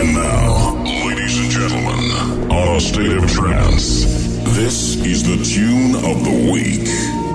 And now, ladies and gentlemen, on a state of trance, this is the tune of the week.